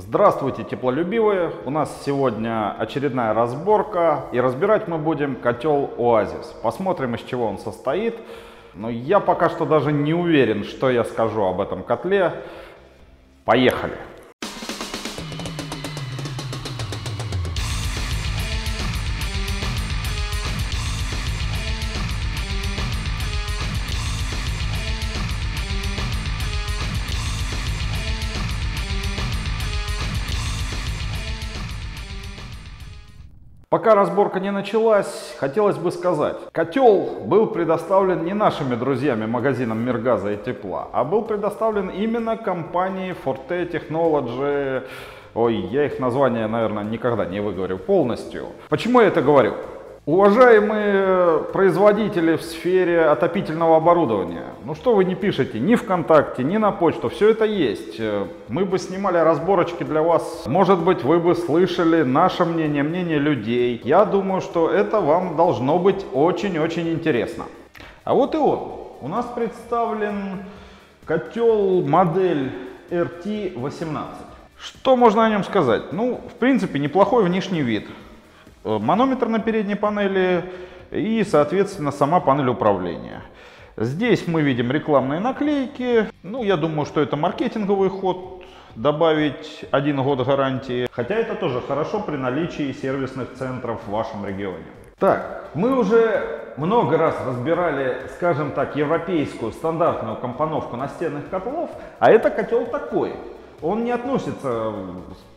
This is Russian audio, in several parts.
Здравствуйте, теплолюбивые! У нас сегодня очередная разборка, и разбирать мы будем котел Оазис. Посмотрим, из чего он состоит. Но я пока что даже не уверен, что я скажу об этом котле. Поехали! Пока разборка не началась, хотелось бы сказать, котел был предоставлен не нашими друзьями магазином Миргаза и Тепла, а был предоставлен именно компанией Forte Technology. Ой, я их название, наверное, никогда не выговорю полностью. Почему я это говорю? Уважаемые производители в сфере отопительного оборудования, ну что вы не пишете ни ВКонтакте, ни на почту, все это есть. Мы бы снимали разборочки для вас. Может быть, вы бы слышали наше мнение, мнение людей. Я думаю, что это вам должно быть очень-очень интересно. А вот и он. У нас представлен котел модель RT18. Что можно о нем сказать? Ну, в принципе, неплохой внешний вид. Э, манометр на передней панели и, соответственно, сама панель управления. Здесь мы видим рекламные наклейки. Ну, я думаю, что это маркетинговый ход, добавить один год гарантии. Хотя это тоже хорошо при наличии сервисных центров в вашем регионе. Так, мы уже много раз разбирали, скажем так, европейскую стандартную компоновку настенных котлов, а это котел такой он не относится,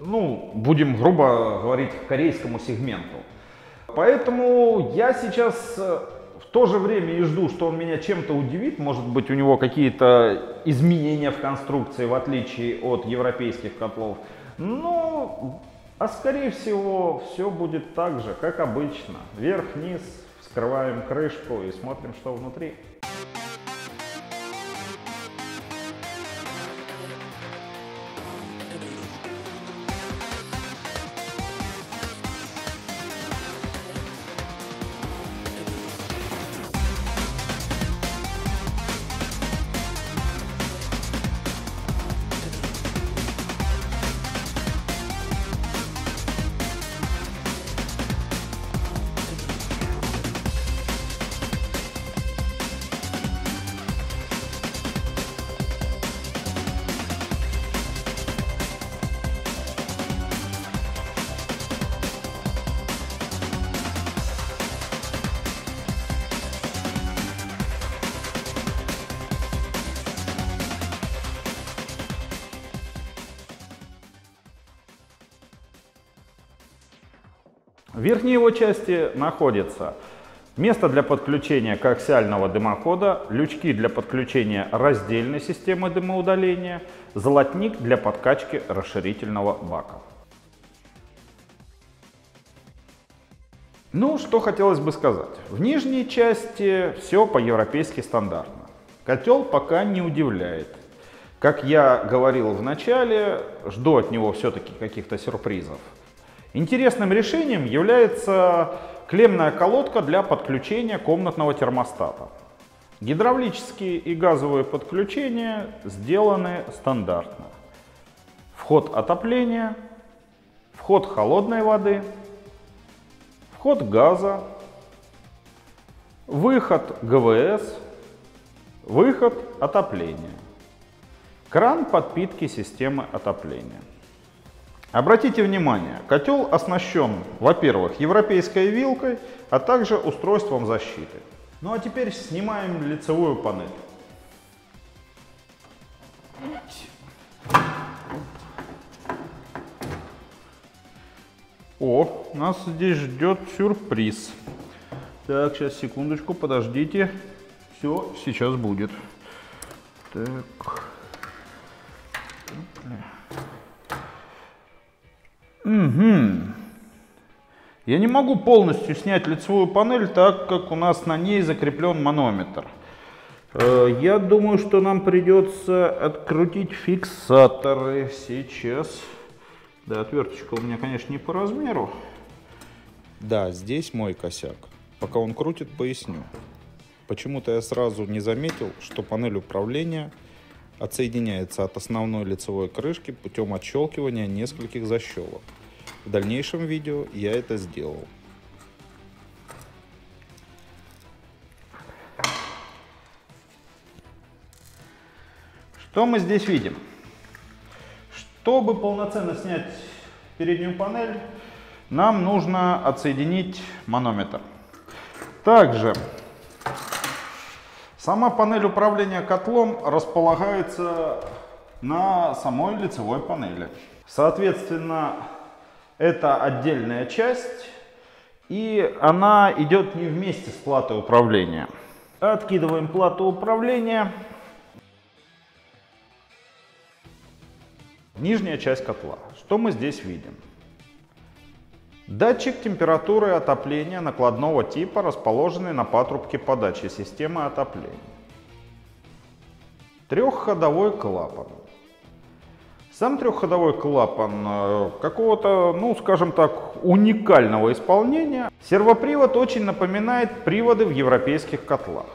ну, будем грубо говорить, к корейскому сегменту. Поэтому я сейчас э, в то же время и жду, что он меня чем-то удивит. Может быть, у него какие-то изменения в конструкции, в отличие от европейских котлов. Но, а скорее всего, все будет так же, как обычно. Вверх-вниз, вскрываем крышку и смотрим, что внутри. В верхней его части находится место для подключения коаксиального дымохода, лючки для подключения раздельной системы дымоудаления, золотник для подкачки расширительного бака. Ну, что хотелось бы сказать. В нижней части все по-европейски стандартно. Котел пока не удивляет. Как я говорил в начале, жду от него все-таки каких-то сюрпризов. Интересным решением является клемная колодка для подключения комнатного термостата. Гидравлические и газовые подключения сделаны стандартно. Вход отопления, вход холодной воды, вход газа, выход ГВС, выход отопления, кран подпитки системы отопления. Обратите внимание, котел оснащен, во-первых, европейской вилкой, а также устройством защиты. Ну а теперь снимаем лицевую панель. О, нас здесь ждет сюрприз. Так, сейчас, секундочку, подождите. Все, сейчас будет. Так. Угу. Я не могу полностью снять лицевую панель, так как у нас на ней закреплен манометр. Э, я думаю, что нам придется открутить фиксаторы сейчас. Да, отверточка у меня, конечно, не по размеру. Да, здесь мой косяк. Пока он крутит, поясню. Почему-то я сразу не заметил, что панель управления Отсоединяется от основной лицевой крышки путем отщелкивания нескольких защелок. В дальнейшем видео я это сделал. Что мы здесь видим? Чтобы полноценно снять переднюю панель, нам нужно отсоединить манометр. Также сама панель управления котлом располагается на самой лицевой панели. Соответственно, это отдельная часть, и она идет не вместе с платой управления. Откидываем плату управления. Нижняя часть котла. Что мы здесь видим? Датчик температуры отопления накладного типа, расположенный на патрубке подачи системы отопления. Трехходовой клапан. Сам трехходовой клапан э, какого-то, ну скажем так, уникального исполнения. Сервопривод очень напоминает приводы в европейских котлах.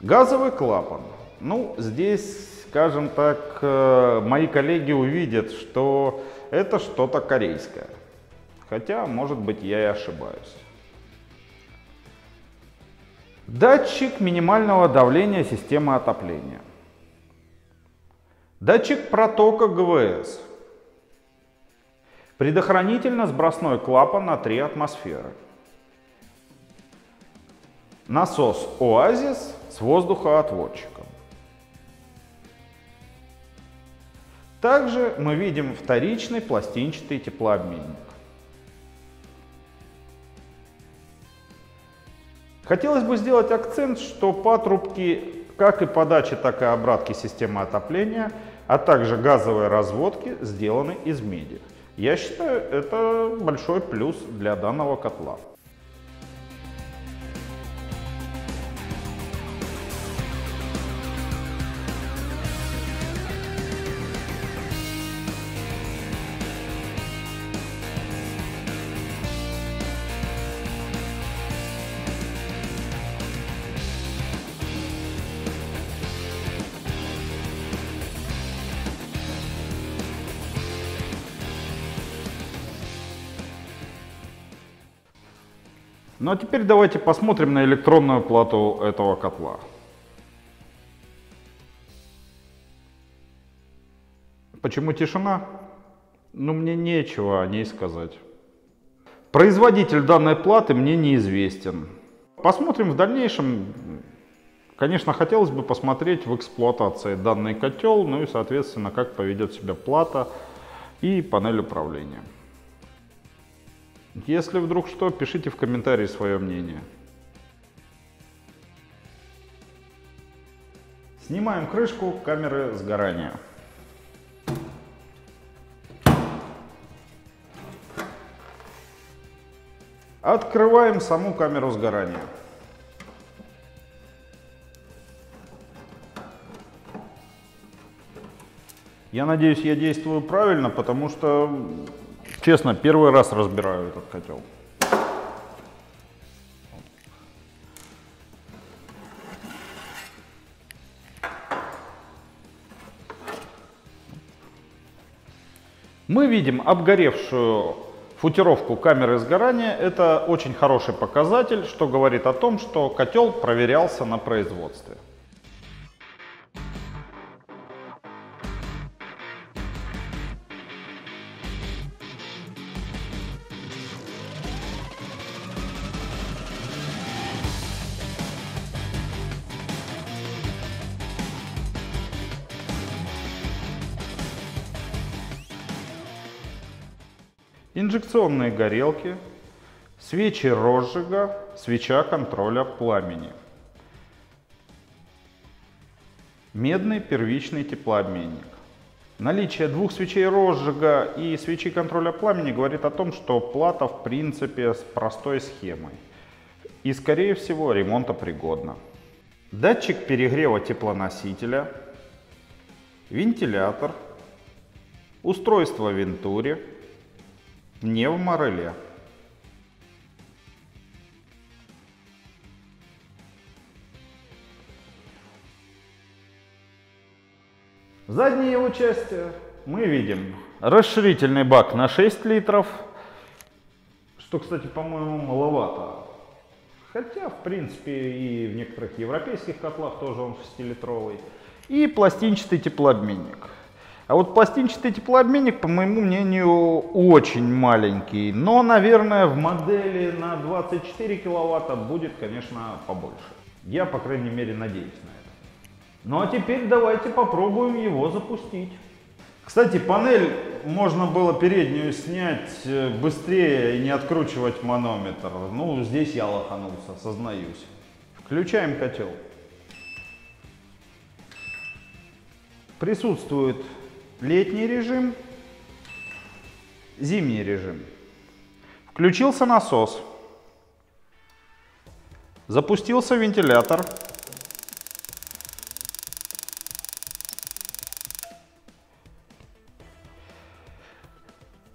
Газовый клапан. Ну, здесь скажем так, э, мои коллеги увидят, что это что-то корейское. Хотя, может быть, я и ошибаюсь. Датчик минимального давления системы отопления. Датчик протока ГВС. Предохранительно-сбросной клапан на 3 атмосферы. Насос Оазис с воздухоотводчиком. Также мы видим вторичный пластинчатый теплообменник. Хотелось бы сделать акцент, что патрубки как и подачи, так и обратки системы отопления, а также газовые разводки сделаны из меди. Я считаю, это большой плюс для данного котла. Ну а теперь давайте посмотрим на электронную плату этого котла. Почему тишина? Ну мне нечего о ней сказать. Производитель данной платы мне неизвестен. Посмотрим в дальнейшем. Конечно, хотелось бы посмотреть в эксплуатации данный котел, ну и, соответственно, как поведет себя плата и панель управления. Если вдруг что, пишите в комментарии свое мнение. Снимаем крышку камеры сгорания. Открываем саму камеру сгорания. Я надеюсь, я действую правильно, потому что Честно, первый раз разбираю этот котел. Мы видим обгоревшую футировку камеры сгорания. Это очень хороший показатель, что говорит о том, что котел проверялся на производстве. Инжекционные горелки, свечи розжига, свеча контроля пламени. Медный первичный теплообменник. Наличие двух свечей розжига и свечи контроля пламени говорит о том, что плата в принципе с простой схемой и скорее всего ремонтопригодна. Датчик перегрева теплоносителя, вентилятор, устройство Вентури, не в мореле. В задней его части мы видим расширительный бак на 6 литров, что, кстати, по-моему, маловато. Хотя, в принципе, и в некоторых европейских котлах тоже он 6-литровый. И пластинчатый теплообменник. А вот пластинчатый теплообменник, по моему мнению, очень маленький. Но, наверное, в модели на 24 киловатта будет, конечно, побольше. Я, по крайней мере, надеюсь на это. Ну а теперь давайте попробуем его запустить. Кстати, панель можно было переднюю снять э, быстрее и не откручивать манометр. Ну, здесь я лоханулся, сознаюсь. Включаем котел. Присутствует летний режим, зимний режим. Включился насос. Запустился вентилятор.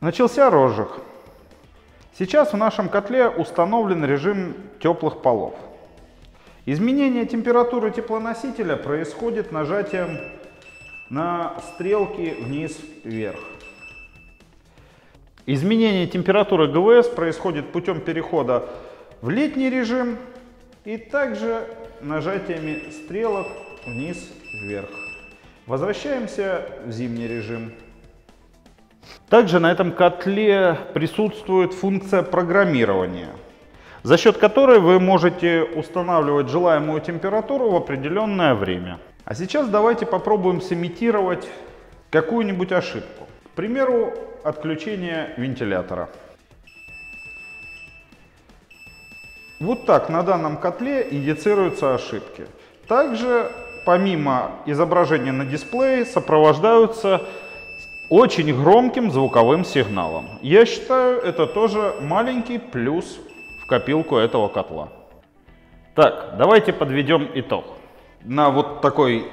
Начался розжиг. Сейчас в нашем котле установлен режим теплых полов. Изменение температуры теплоносителя происходит нажатием на стрелки вниз-вверх. Изменение температуры ГВС происходит путем перехода в летний режим и также нажатиями стрелок вниз-вверх. Возвращаемся в зимний режим. Также на этом котле присутствует функция программирования, за счет которой вы можете устанавливать желаемую температуру в определенное время. А сейчас давайте попробуем сымитировать какую-нибудь ошибку. К примеру, отключение вентилятора. Вот так на данном котле индицируются ошибки. Также помимо изображения на дисплее сопровождаются очень громким звуковым сигналом. Я считаю, это тоже маленький плюс в копилку этого котла. Так, давайте подведем итог. На вот такой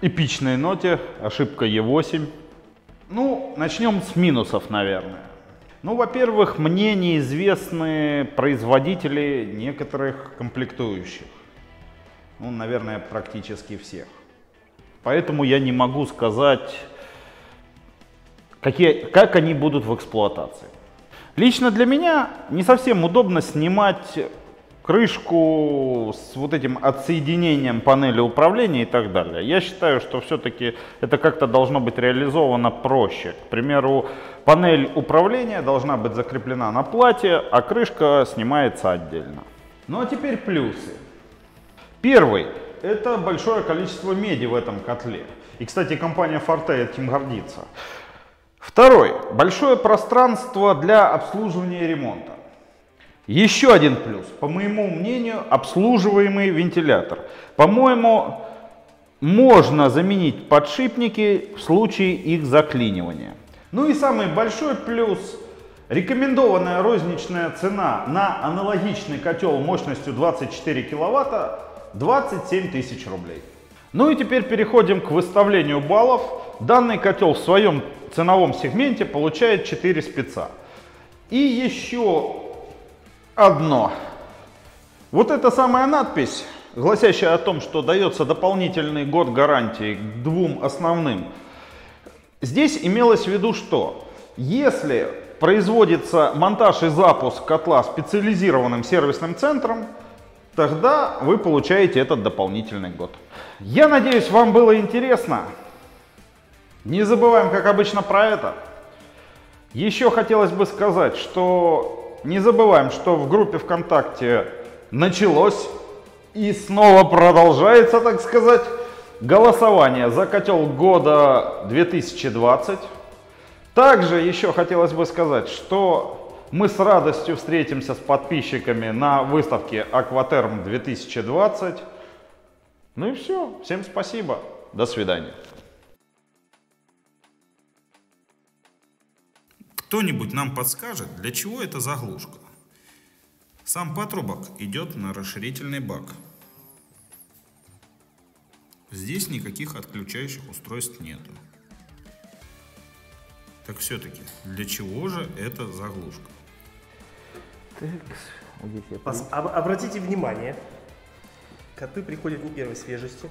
эпичной ноте ошибка E8. Ну, начнем с минусов, наверное. Ну, во-первых, мне неизвестны производители некоторых комплектующих. Ну, наверное, практически всех. Поэтому я не могу сказать какие, как они будут в эксплуатации. Лично для меня не совсем удобно снимать крышку с вот этим отсоединением панели управления и так далее. Я считаю, что все-таки это как-то должно быть реализовано проще. К примеру, панель управления должна быть закреплена на плате, а крышка снимается отдельно. Ну а теперь плюсы. Первый – это большое количество меди в этом котле. И, кстати, компания Forte этим гордится. Второй. Большое пространство для обслуживания и ремонта. Еще один плюс. По моему мнению, обслуживаемый вентилятор. По-моему, можно заменить подшипники в случае их заклинивания. Ну и самый большой плюс. Рекомендованная розничная цена на аналогичный котел мощностью 24 киловатта 27 тысяч рублей. Ну и теперь переходим к выставлению баллов. Данный котел в своем ценовом сегменте получает 4 спеца. И еще одно. Вот эта самая надпись, гласящая о том, что дается дополнительный год гарантии к двум основным. Здесь имелось в виду что? Если производится монтаж и запуск котла специализированным сервисным центром, тогда вы получаете этот дополнительный год. Я надеюсь, вам было интересно. Не забываем, как обычно, про это. Еще хотелось бы сказать, что не забываем, что в группе ВКонтакте началось и снова продолжается, так сказать, голосование за котел года 2020. Также еще хотелось бы сказать, что мы с радостью встретимся с подписчиками на выставке Акватерм 2020. Ну и все. Всем спасибо. До свидания. Кто-нибудь нам подскажет, для чего эта заглушка? Сам патрубок идет на расширительный бак. Здесь никаких отключающих устройств нету. Так все-таки, для чего же эта заглушка? Пос- об- обратите внимание, коты приходят не первой свежести.